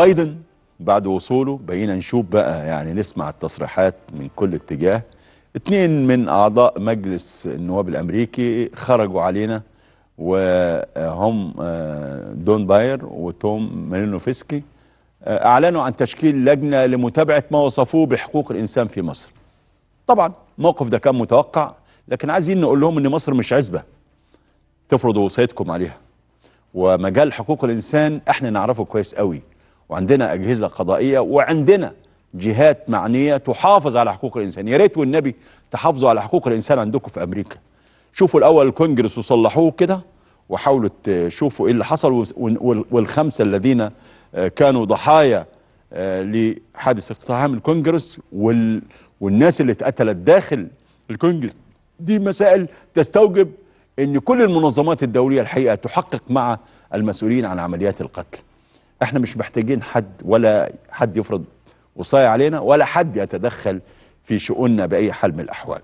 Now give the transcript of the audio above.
بايدن بعد وصوله بقينا نشوف بقى يعني نسمع التصريحات من كل اتجاه. اتنين من أعضاء مجلس النواب الأمريكي خرجوا علينا وهم دون باير وتوم مارينوفسكي أعلنوا عن تشكيل لجنة لمتابعة ما وصفوه بحقوق الإنسان في مصر. طبعا الموقف ده كان متوقع لكن عايزين نقول لهم إن مصر مش عزبة. تفرضوا وصيتكم عليها. ومجال حقوق الإنسان إحنا نعرفه كويس قوي وعندنا أجهزة قضائية وعندنا جهات معنية تحافظ على حقوق الإنسان. يا ريت والنبي تحافظوا على حقوق الإنسان عندكم في أمريكا. شوفوا الأول الكونجرس وصلحوه كده وحاولوا تشوفوا إيه اللي حصل والخمسة الذين كانوا ضحايا لحادث اقتحام الكونجرس والناس اللي اتقتلت داخل الكونجرس. دي مسائل تستوجب إن كل المنظمات الدولية الحقيقة تحقق مع المسؤولين عن عمليات القتل. إحنا مش محتاجين حد ولا حد يفرض وصاية علينا ولا حد يتدخل في شؤوننا بأي حال من الأحوال.